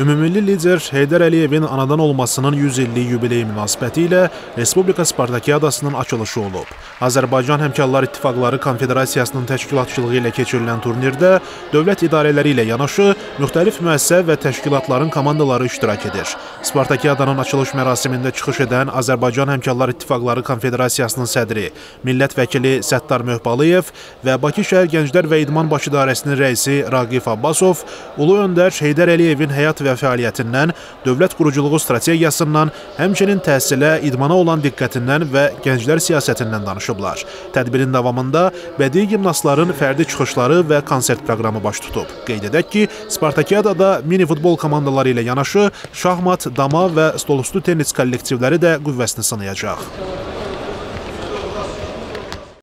Ümumilli lider Heydər Əliyevin anadan olmasının 100 illik yubileyi münasibəti ilə Respublika Spartakiyadasının açılışı olub. Azərbaycan Həmkarlar İttifaqları Konfederasiyasının təşkilatçılığı ilə keçirilən turnirdə dövlət idarələri ilə yanaşı müxtəlif müəssisə və təşkilatların komandaları iştirak edir. Spartakiyadanın açılış mərasimində çıxış edən Azərbaycan Həmkarlar İttifaqları Konfederasiyasının sədri, millət vəkili Səttar Möhbalıyev və Bakı şəhər Gənclər və İdman Baş İdarəsinin rəisi Raqif Abbasov Ulu öndər Heydər Əliyevin həyat və fəaliyyətindən, dövlət quruculuğu strategiyasından, həmçinin təhsilə, idmana olan diqqətindən və gənclər siyasətindən danışıblar. Tədbirin davamında bədii gimnastların fərdi çıxışları və konsert proqramı baş tutub. Qeyd edək ki, Spartakiyadada mini futbol komandaları ilə yanaşı şahmat, dama və stolüstü tennis kollektivləri də qüvvəsini sınayacaq.